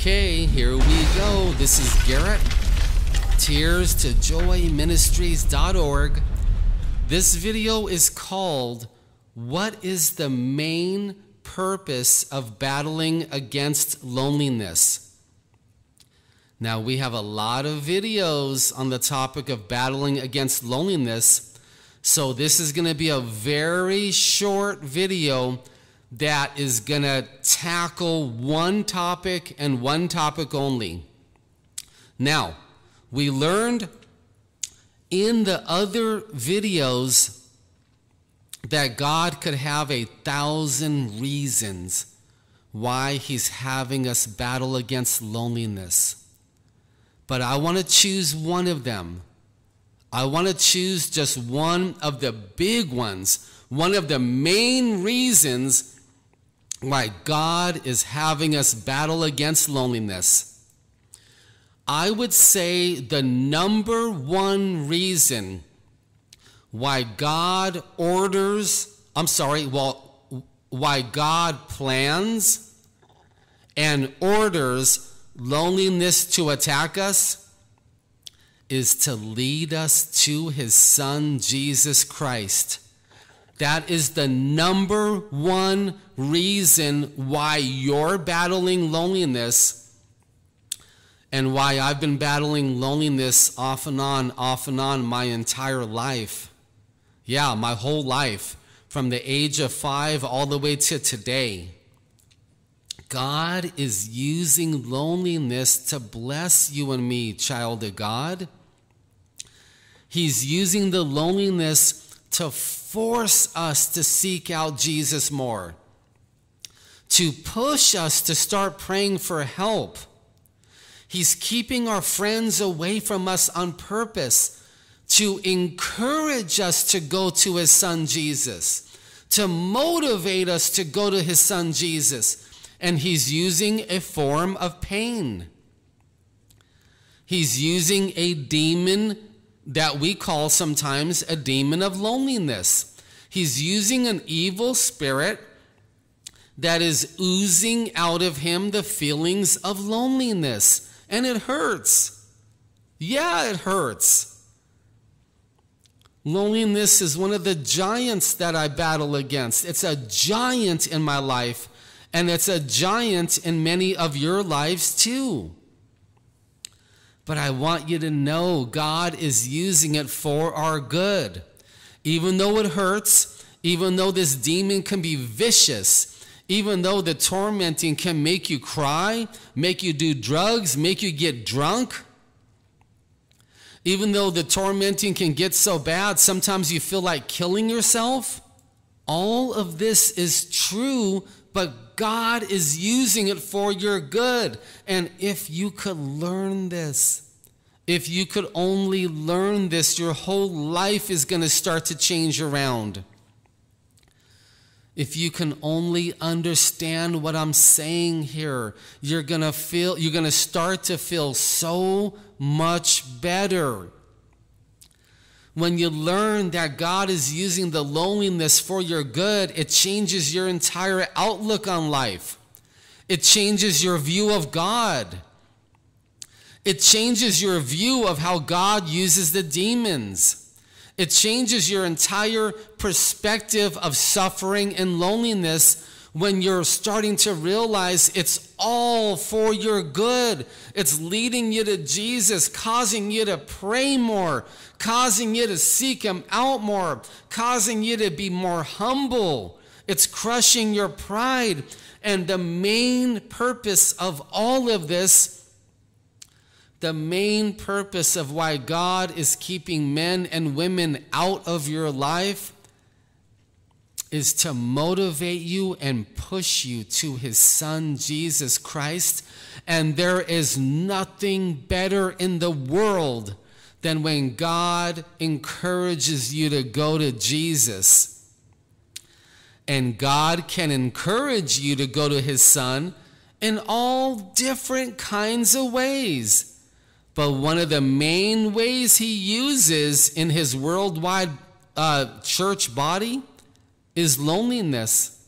Okay, here we go. This is Garrett. Tears to Joy Ministries.org. This video is called What is the Main Purpose of Battling Against Loneliness? Now, we have a lot of videos on the topic of battling against loneliness, so this is going to be a very short video that is going to tackle one topic and one topic only. Now, we learned in the other videos that God could have a thousand reasons why He's having us battle against loneliness. But I want to choose one of them. I want to choose just one of the big ones, one of the main reasons why God is having us battle against loneliness. I would say the number one reason why God orders, I'm sorry, well, why God plans and orders loneliness to attack us is to lead us to his son, Jesus Christ. That is the number one reason why you're battling loneliness and why I've been battling loneliness off and on, off and on my entire life. Yeah, my whole life, from the age of five all the way to today. God is using loneliness to bless you and me, child of God. He's using the loneliness to force us to seek out Jesus more, to push us to start praying for help. He's keeping our friends away from us on purpose to encourage us to go to his son Jesus, to motivate us to go to his son Jesus. And he's using a form of pain. He's using a demon that we call sometimes a demon of loneliness. He's using an evil spirit that is oozing out of him the feelings of loneliness. And it hurts. Yeah, it hurts. Loneliness is one of the giants that I battle against. It's a giant in my life, and it's a giant in many of your lives too. But I want you to know God is using it for our good. Even though it hurts, even though this demon can be vicious, even though the tormenting can make you cry, make you do drugs, make you get drunk, even though the tormenting can get so bad, sometimes you feel like killing yourself. All of this is true, but God is using it for your good. And if you could learn this, if you could only learn this, your whole life is going to start to change around. If you can only understand what I'm saying here, you're going to feel you're going to start to feel so much better. When you learn that God is using the loneliness for your good, it changes your entire outlook on life. It changes your view of God. It changes your view of how God uses the demons. It changes your entire perspective of suffering and loneliness when you're starting to realize it's all for your good. It's leading you to Jesus, causing you to pray more, causing you to seek Him out more, causing you to be more humble. It's crushing your pride. And the main purpose of all of this the main purpose of why God is keeping men and women out of your life is to motivate you and push you to his son Jesus Christ. And there is nothing better in the world than when God encourages you to go to Jesus. And God can encourage you to go to his son in all different kinds of ways. But one of the main ways he uses in his worldwide uh, church body is loneliness.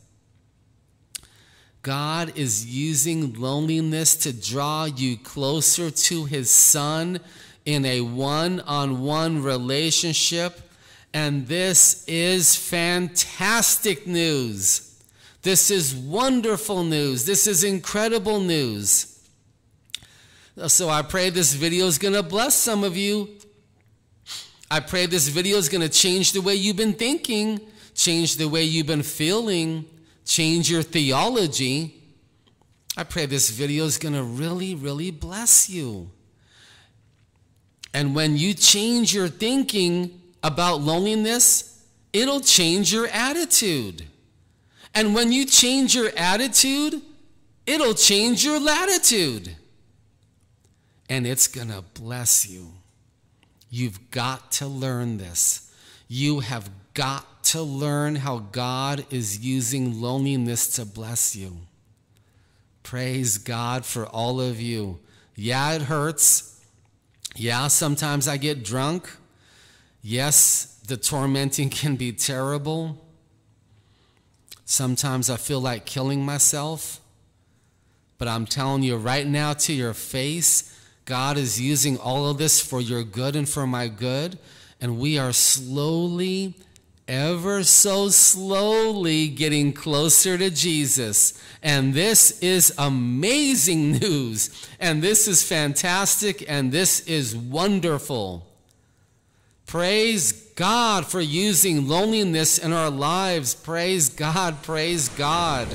God is using loneliness to draw you closer to His Son in a one on one relationship. And this is fantastic news. This is wonderful news. This is incredible news. So I pray this video is going to bless some of you. I pray this video is going to change the way you've been thinking, change the way you've been feeling change your theology, I pray this video is going to really, really bless you. And when you change your thinking about loneliness, it'll change your attitude. And when you change your attitude, it'll change your latitude. And it's going to bless you. You've got to learn this. You have got to learn how God is using loneliness to bless you. Praise God for all of you. Yeah, it hurts. Yeah, sometimes I get drunk. Yes, the tormenting can be terrible. Sometimes I feel like killing myself. But I'm telling you right now to your face, God is using all of this for your good and for my good. And we are slowly ever so slowly getting closer to Jesus. And this is amazing news. And this is fantastic. And this is wonderful. Praise God for using loneliness in our lives. Praise God. Praise God.